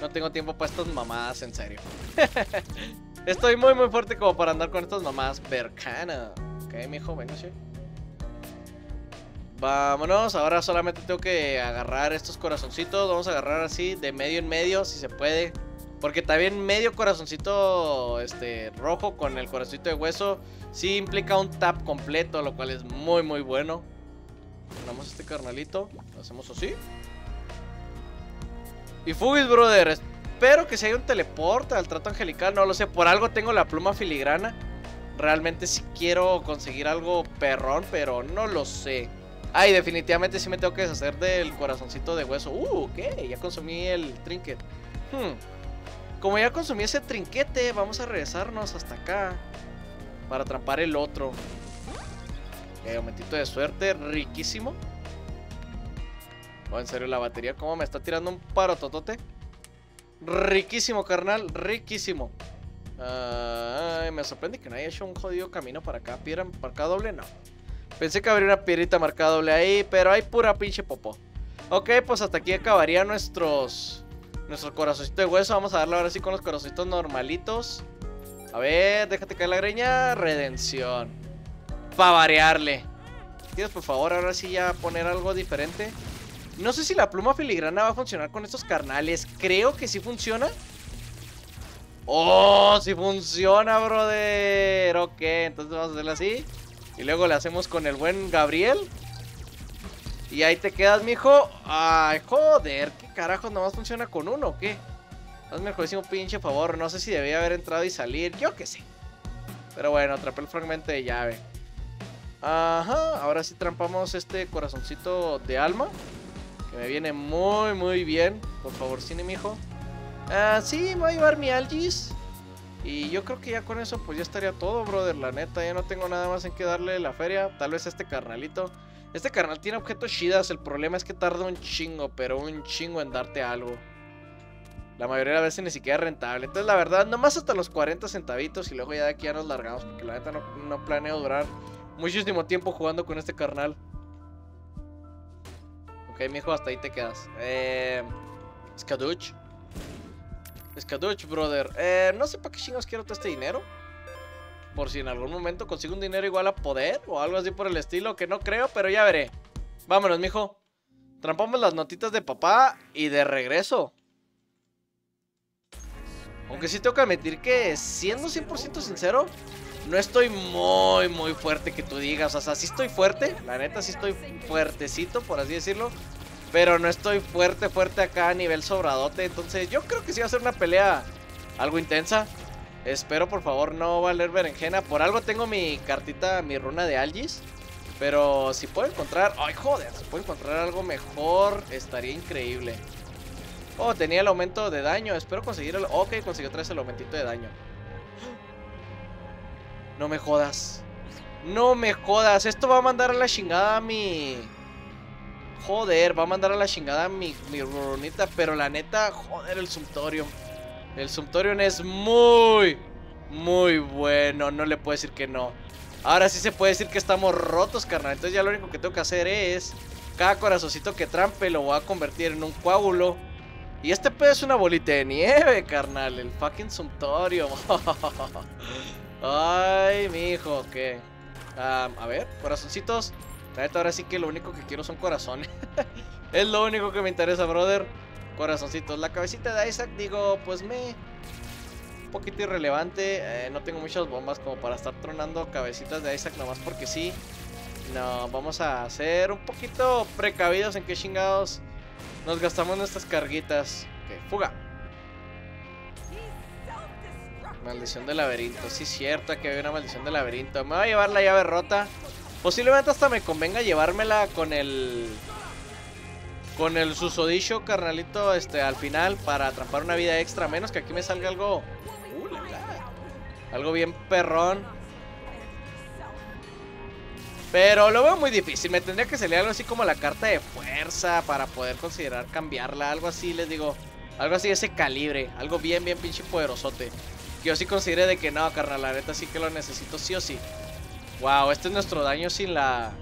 No tengo tiempo para estas mamadas, en serio. Estoy muy muy fuerte como para andar con estas mamadas. Bercana. Ok, mijo, venga, sí. Vámonos, ahora solamente tengo que agarrar estos corazoncitos. Vamos a agarrar así, de medio en medio, si se puede. Porque también medio corazoncito este, rojo con el corazoncito de hueso sí implica un tap completo, lo cual es muy muy bueno. Ponemos este carnalito, lo hacemos así. Y Fugis, brother, espero que si hay un teleporte al trato angelical, no lo sé, por algo tengo la pluma filigrana. Realmente sí quiero conseguir algo perrón, pero no lo sé. Ay, definitivamente sí me tengo que deshacer del corazoncito de hueso. Uh, ok, ya consumí el trinket. Hmm. Como ya consumí ese trinquete, vamos a regresarnos hasta acá. Para atrapar el otro. Ok, aumentito de suerte, riquísimo. Oh, en serio, la batería, ¿cómo me está tirando un paro totote? Riquísimo, carnal, riquísimo. Me sorprende que no haya hecho un jodido camino para acá. ¿Piedra marcada doble? No. Pensé que habría una piedrita marcada doble ahí, pero hay pura pinche popó. Ok, pues hasta aquí acabaría nuestros... Nuestro corazoncito de hueso. Vamos a darle ahora sí con los corazoncitos normalitos. A ver, déjate caer la greña. Redención. Para variarle. ¿Quieres por favor ahora sí ya poner algo diferente? No sé si la pluma filigrana va a funcionar con estos carnales. Creo que sí funciona. ¡Oh! ¡Sí funciona, brother! Ok, entonces vamos a hacerlo así. Y luego le hacemos con el buen Gabriel. Y ahí te quedas, mijo. Ay, joder. ¿Qué carajos nomás funciona con uno o qué? Hazme el jodísimo pinche favor. No sé si debía haber entrado y salir. Yo qué sé. Pero bueno, atrapé el fragmento de llave. Ajá. Ahora sí trampamos este corazoncito de alma. Me viene muy, muy bien. Por favor, cine, mijo. Ah, sí, me va a llevar mi Algis. Y yo creo que ya con eso pues ya estaría todo, brother. La neta, ya no tengo nada más en que darle la feria. Tal vez este carnalito. Este carnal tiene objetos chidas. El problema es que tarda un chingo, pero un chingo en darte algo. La mayoría de las veces ni siquiera es rentable. Entonces, la verdad, nomás hasta los 40 centavitos y luego ya de aquí ya nos largamos. Porque la neta no, no planeo durar muchísimo tiempo jugando con este carnal. Ok, mijo, hasta ahí te quedas. Eh, Skaduch. Skaduch, brother. Eh, no sé para qué chingos quiero todo este dinero. Por si en algún momento consigo un dinero igual a poder o algo así por el estilo, que no creo, pero ya veré. Vámonos, mijo. Trampamos las notitas de papá y de regreso. Aunque sí tengo que admitir que, siendo 100% sincero, no estoy muy, muy fuerte que tú digas. O sea, sí estoy fuerte. La neta, sí estoy fuertecito, por así decirlo. Pero no estoy fuerte, fuerte acá a nivel sobradote. Entonces, yo creo que sí va a ser una pelea algo intensa. Espero, por favor, no valer berenjena. Por algo tengo mi cartita, mi runa de Algis. Pero si puedo encontrar... ¡Ay, joder! Si puedo encontrar algo mejor, estaría increíble. Oh, tenía el aumento de daño. Espero conseguir el... Ok, consiguió otra el aumentito de daño. No me jodas. No me jodas. Esto va a mandar a la chingada a mi... Joder, va a mandar a la chingada a mi, mi runita. Pero la neta, joder, el Sumptorium. El Sumptorium es muy, muy bueno. No le puedo decir que no. Ahora sí se puede decir que estamos rotos, carnal. Entonces ya lo único que tengo que hacer es... Cada corazoncito que trampe lo voy a convertir en un coágulo. Y este pedo es una bolita de nieve, carnal. El fucking Sumptorium. Ay, mi hijo, ¿qué? a ver, corazoncitos. Ahora sí que lo único que quiero son corazones. es lo único que me interesa, brother. Corazoncitos. La cabecita de Isaac, digo, pues me... Un poquito irrelevante. Eh, no tengo muchas bombas como para estar tronando cabecitas de Isaac nomás porque sí. No, vamos a ser un poquito precavidos en qué chingados nos gastamos nuestras carguitas. Ok, fuga. Maldición del laberinto. Sí, cierto que hay una maldición del laberinto. Me voy a llevar la llave rota. Posiblemente hasta me convenga llevármela con el... Con el susodicho, carnalito, este, al final para atrapar una vida extra. Menos que aquí me salga algo... Uh. Algo bien perrón. Pero lo veo muy difícil. Me tendría que salir algo así como la carta de fuerza para poder considerar cambiarla. Algo así, les digo. Algo así de ese calibre. Algo bien, bien pinche poderosote. Yo sí consideré de que no, carnal. La neta sí que lo necesito sí o sí. Wow, este es nuestro daño sin la...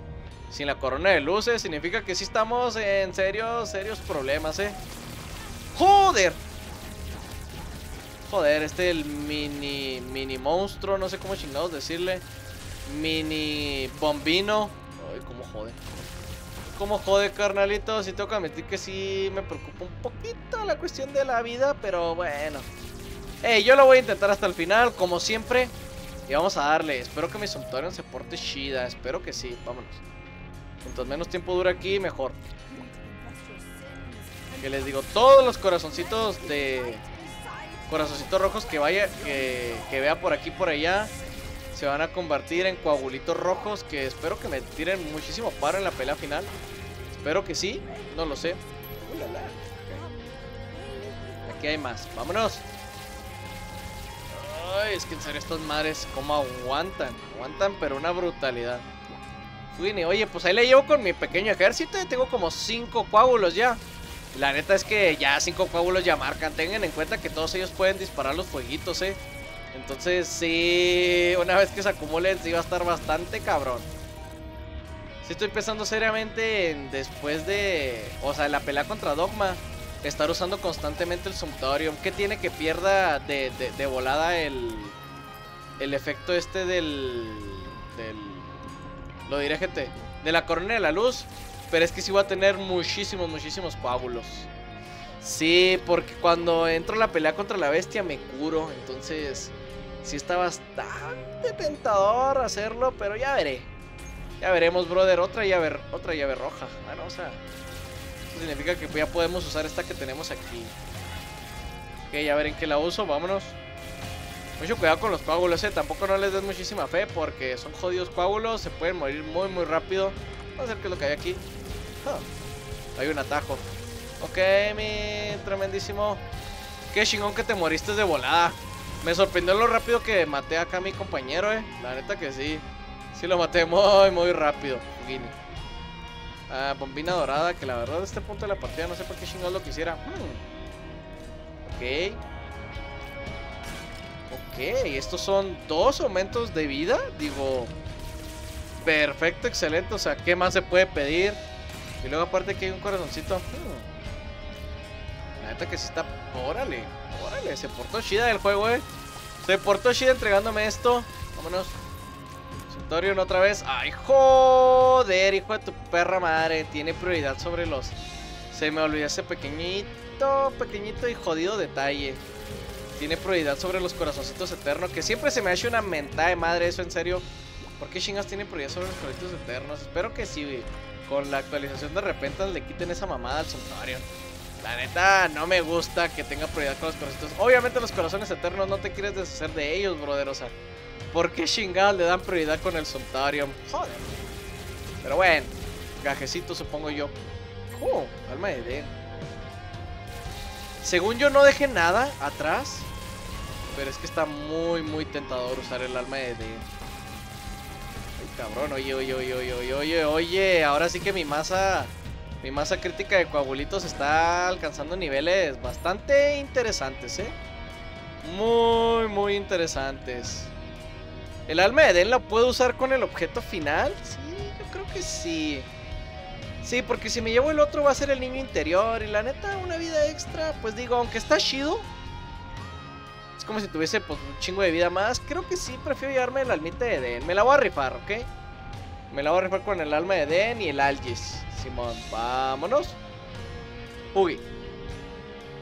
Sin la corona de luces. Significa que sí estamos en serios, serios problemas, eh. ¡Joder! Joder, este el mini... Mini monstruo. No sé cómo chingados decirle. Mini bombino. Ay, cómo jode. Cómo jode, carnalito. Si tengo que admitir que sí me preocupa un poquito la cuestión de la vida, pero bueno. Hey, yo lo voy a intentar hasta el final, como siempre. Y vamos a darle. Espero que mi Sumptorium se porte chida. Espero que sí. Vámonos. Mientras menos tiempo dura aquí, mejor. Que les digo, todos los corazoncitos de... Corazoncitos rojos que vaya, que, que vea por aquí, por allá se van a convertir en coagulitos rojos que espero que me tiren muchísimo paro en la pelea final. Espero que sí, no lo sé. Aquí hay más, vámonos. Ay, es que en serio estas madres como aguantan, aguantan pero una brutalidad. Winnie, oye, pues ahí le llevo con mi pequeño ejército y tengo como 5 coágulos ya. La neta es que ya 5 coágulos ya marcan. Tengan en cuenta que todos ellos pueden disparar los fueguitos, eh. Entonces, sí, una vez que se acumulen, sí va a estar bastante cabrón. Sí estoy pensando seriamente en después de, o sea, la pelea contra Dogma, estar usando constantemente el Sumptorium. ¿Qué tiene que pierda de, de, volada el, el efecto este del, del, lo diré gente, de la corona de la luz? Pero es que sí va a tener muchísimos, muchísimos coágulos. Sí, porque cuando entro en la pelea contra la bestia me curo, entonces sí está bastante tentador hacerlo, pero ya veré. Ya veremos, brother. Otra llave, otra llave roja. Bueno, o sea, significa que ya podemos usar esta que tenemos aquí. Ok, ya ver en qué la uso. Vámonos. Mucho cuidado con los coágulos, eh. Tampoco no les des muchísima fe porque son jodidos coágulos. Se pueden morir muy, muy rápido. Vamos a ver qué es lo que hay aquí. hay un atajo. Ok, mi tremendísimo. Qué chingón que te moriste de volada. Me sorprendió lo rápido que maté acá a mi compañero, eh. La neta que sí. Sí lo maté muy, muy rápido. Fugini. Ah, bombina dorada, que la verdad este punto de la partida no sé por qué chingados lo quisiera. Hmm. Ok. Ok, estos son dos aumentos de vida. Digo, perfecto, excelente. O sea, ¿qué más se puede pedir? Y luego aparte que hay un corazoncito. Hmm. La neta que sí está... Órale, órale, se portó chida el juego, eh. Se portó chida entregándome esto. Vámonos. Otra vez. Ay, joder, hijo de tu perra madre. Tiene prioridad sobre los... Se me olvidó ese pequeñito, pequeñito y jodido detalle. Tiene prioridad sobre los corazoncitos eternos. Que siempre se me ha hecho una mentada de madre eso, en serio. ¿Por qué chingas tiene prioridad sobre los corazoncitos eternos? Espero que sí, Con la actualización de repente le quiten esa mamada al Centurion. La neta, no me gusta que tenga prioridad con los corazones. Obviamente los corazones eternos no te quieres deshacer de ellos, brother. O sea, ¿por qué chingados le dan prioridad con el Soltarium? Joder. Pero bueno, gajecito supongo yo. Oh, alma de Den. Según yo no dejé nada atrás. Pero es que está muy, muy tentador usar el alma de Den. Ay, cabrón, oye, oye, oye, oye, oye, oye. Ahora sí que mi masa mi masa crítica de coagulitos está alcanzando niveles bastante interesantes, ¿eh? Muy, muy interesantes. ¿El alma de Den la puedo usar con el objeto final? Sí, yo creo que sí. Sí, porque si me llevo el otro va a ser el niño interior. Y la neta, una vida extra, pues digo, aunque está chido. Es como si tuviese pues, un chingo de vida más. Creo que sí, prefiero llevarme el almita de Den. Me la voy a rifar, ¿ok? Me la voy a rifar con el alma de Den y el Algis. Simón, vámonos. Uy.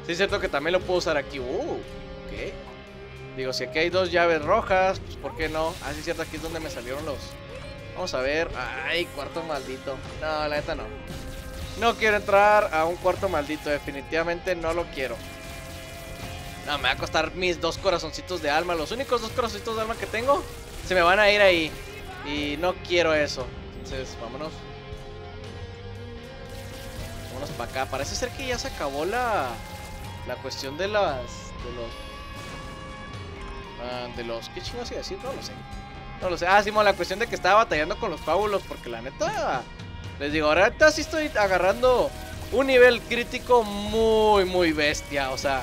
Sí es cierto que también lo puedo usar aquí. Uh, ok. Digo, si aquí hay dos llaves rojas, pues ¿por qué no? Ah, sí cierto, aquí es donde me salieron los... Vamos a ver. Ay, cuarto maldito. No, la neta no. No quiero entrar a un cuarto maldito. Definitivamente no lo quiero. No, me va a costar mis dos corazoncitos de alma. Los únicos dos corazoncitos de alma que tengo se me van a ir ahí. Y no quiero eso. Entonces, vámonos para acá. Parece ser que ya se acabó la, la cuestión de las... De los... Ah, de los... ¿Qué chingados iba a decir? No lo sé. No lo sé. Ah, sí, la cuestión de que estaba batallando con los fábulos. Porque la neta... Les digo, ahorita sí estoy agarrando un nivel crítico muy, muy bestia. O sea,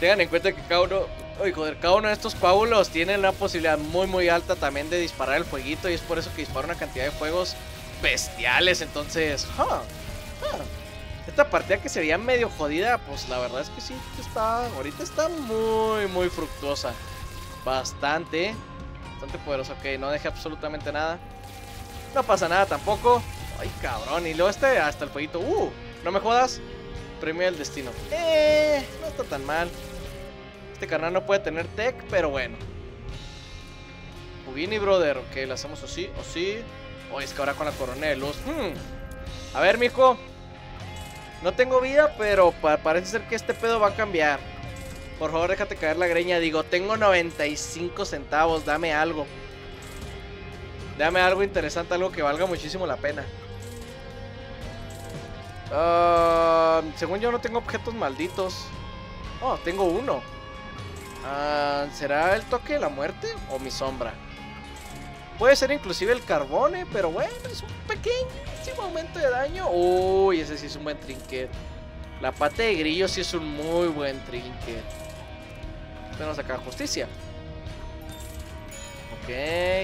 tengan en cuenta que cada uno... Uy, joder, cada uno de estos fábulos tiene una posibilidad muy, muy alta también de disparar el fueguito. Y es por eso que dispara una cantidad de fuegos bestiales. Entonces, esta partida que se veía medio jodida, pues la verdad es que sí, está, ahorita está muy, muy fructuosa. Bastante, bastante poderosa. Ok, no deje absolutamente nada. No pasa nada tampoco. Ay, cabrón. Y luego este hasta el fueguito. Uh, no me jodas. Premio del destino. Eh, no está tan mal. Este carnal no puede tener tech, pero bueno. Pugini, brother. Ok, lo hacemos así, así. Oye, es que ahora con la corona de luz. Hmm. A ver, mijo. No tengo vida, pero parece ser que este pedo va a cambiar. Por favor, déjate caer la greña. Digo, tengo 95 centavos. Dame algo. Dame algo interesante, algo que valga muchísimo la pena. Ah, según yo no tengo objetos malditos. Oh, tengo uno. Ah, ¿Será el toque de la muerte o mi sombra? Puede ser inclusive el carbone, pero bueno, es un pequeñísimo aumento de daño. Uy, ese sí es un buen trinket. La pata de grillo sí es un muy buen trinket. Tenemos acá justicia. Ok,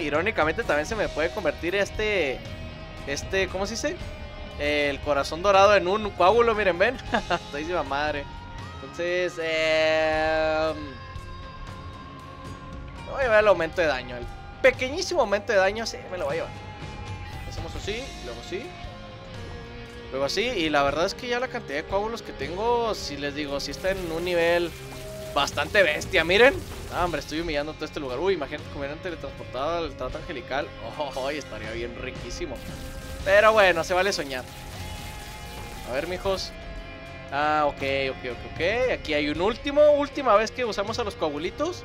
irónicamente también se me puede convertir este, este, ¿cómo se dice? El corazón dorado en un coágulo, miren, ven. Estoy madre. Entonces, eh, me voy a llevar el aumento de daño. El pequeñísimo aumento de daño, sí, me lo voy a llevar. Hacemos así, luego así. Luego así, y la verdad es que ya la cantidad de coágulos que tengo, si les digo, si está en un nivel bastante bestia, miren. Ah, hombre, estoy humillando todo este lugar. Uy, imagínate que hubieran teletransportado al trato angelical. Oh, estaría bien riquísimo. Pero bueno, se vale soñar. A ver, mijos. Ah, ok, ok, ok, ok. Aquí hay un último, última vez que usamos a los coagulitos.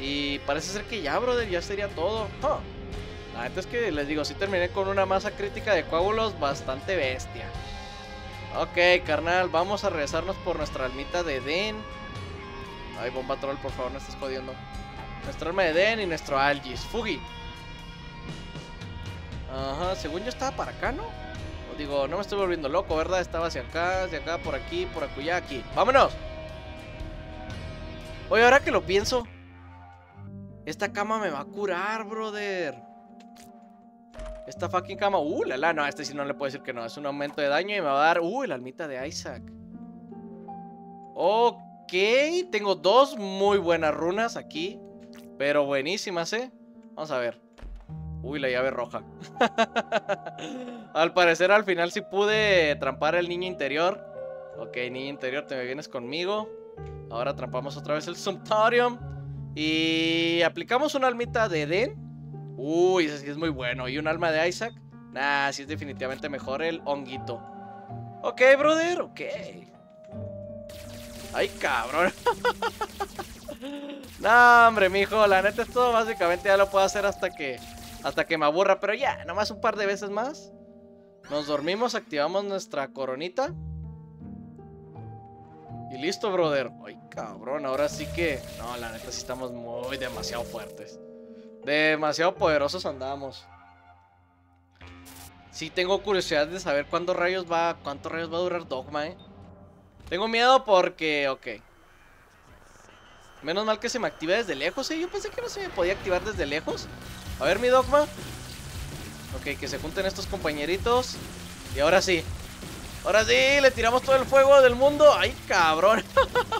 Y parece ser que ya, brother, ya sería todo. La neta es que les digo, sí terminé con una masa crítica de coágulos bastante bestia. Ok, carnal, vamos a regresarnos por nuestra almita de Den. Ay, bomba troll, por favor, no estés jodiendo. Nuestra alma de Den y nuestro Algis. Fugi. Ajá, según yo estaba para acá, ¿no? O digo, no me estoy volviendo loco, ¿verdad? Estaba hacia acá, hacia acá, por aquí, por acullá, aquí. ¡Vámonos! Oye, ahora que lo pienso, esta cama me va a curar, brother. Esta fucking cama. Uh, la la, no, este sí no le puedo decir que no. Es un aumento de daño y me va a dar. Uh, la almita de Isaac. Ok, tengo dos muy buenas runas aquí. Pero buenísimas, ¿eh? Vamos a ver. Uy, la llave roja. al parecer al final sí pude trampar el niño interior. Ok, niño interior, te vienes conmigo. Ahora trampamos otra vez el Sumptorium. Y aplicamos una almita de Eden. Uy, ese sí es muy bueno. Y un alma de Isaac. Nah, sí es definitivamente mejor el honguito. Ok, brother, ok. Ay, cabrón. no, hombre, mijo. La neta, esto básicamente ya lo puedo hacer hasta que hasta que me aburra, pero ya, nomás un par de veces más. Nos dormimos, activamos nuestra coronita. Y listo, brother. Ay, cabrón, ahora sí que... No, la neta sí estamos muy demasiado fuertes. Demasiado poderosos andamos. Sí tengo curiosidad de saber cuántos rayos va... Cuántos rayos va a durar Dogma, eh. Tengo miedo porque... Ok. Menos mal que se me active desde lejos, ¿eh? Yo pensé que no se me podía activar desde lejos. A ver, mi dogma. Ok, que se junten estos compañeritos. Y ahora sí. Ahora sí, le tiramos todo el fuego del mundo. ¡Ay, cabrón!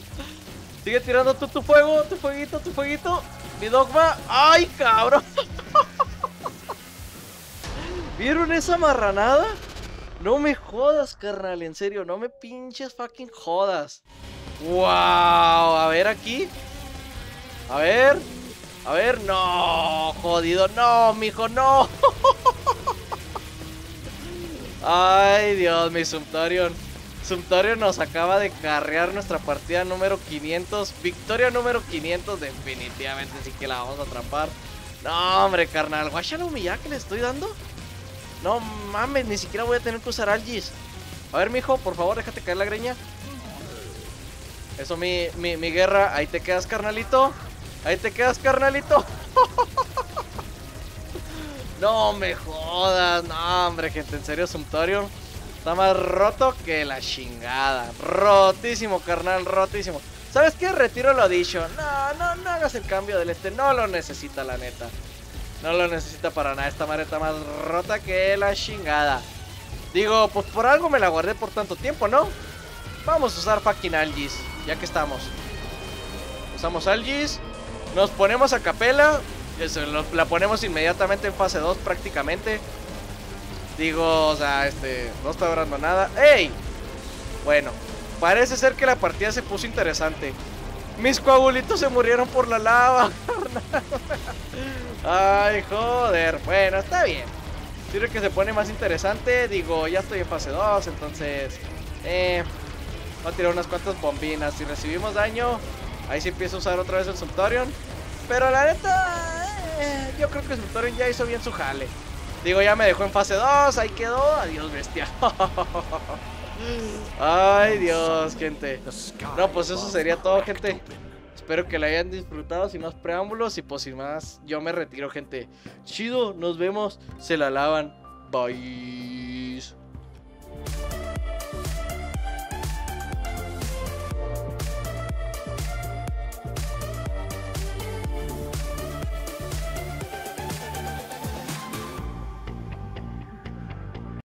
Sigue tirando tú tu fuego, tu fueguito, tu fueguito. Mi dogma. ¡Ay, cabrón! ¿Vieron esa marranada? No me jodas, carnal, en serio, no me pinches fucking jodas. ¡Wow! A ver aquí. A ver. A ver, no, jodido, no, mijo, no. Ay, Dios, mi Sumptorion. Sumptorion nos acaba de carrear nuestra partida número 500. Victoria número 500, definitivamente sí que la vamos a atrapar. No, hombre, carnal, guacha la humillada que le estoy dando. No mames, ni siquiera voy a tener que usar Algis. A ver, mijo, por favor, déjate caer la greña. Eso, mi, mi, mi guerra. Ahí te quedas, carnalito. Ahí te quedas, carnalito. no me jodas. No, hombre, gente. En serio, Sumptorium está más roto que la chingada. Rotísimo, carnal. Rotísimo. ¿Sabes qué? Retiro lo dicho. No, no, no hagas el cambio del este. No lo necesita, la neta. No lo necesita para nada. Esta madre está más rota que la chingada. Digo, pues por algo me la guardé por tanto tiempo, ¿no? Vamos a usar fucking Algis, ya que estamos. Usamos Algis. Nos ponemos a capela. la ponemos inmediatamente en fase 2 prácticamente. Digo, o sea, este, no está durando nada. ¡Ey! Bueno, parece ser que la partida se puso interesante. Mis coagulitos se murieron por la lava. Ay, joder. Bueno, está bien. Sirve que se pone más interesante. Digo, ya estoy en fase 2, entonces... Eh, voy a tirar unas cuantas bombinas. Si recibimos daño, Ahí sí empiezo a usar otra vez el Sumptorion. Pero la neta, eh, yo creo que el Sumptorion ya hizo bien su jale. Digo, ya me dejó en fase 2, ahí quedó. Adiós, bestia. Ay, Dios, gente. No, pues eso sería todo, gente. Espero que la hayan disfrutado sin más preámbulos y pues sin más, yo me retiro, gente. Chido, nos vemos. Se la lavan. Bye.